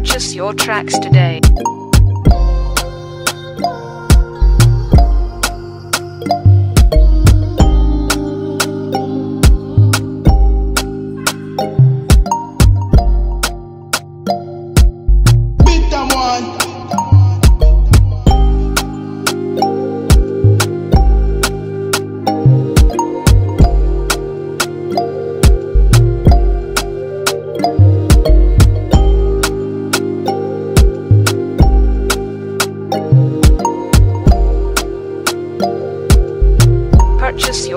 Purchase your tracks today. Beattaman.